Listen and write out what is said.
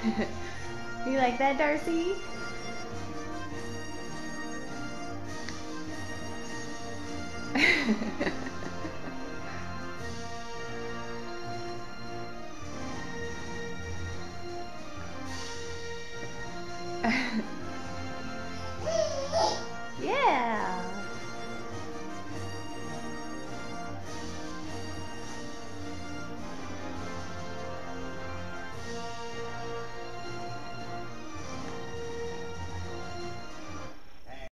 you like that, Darcy?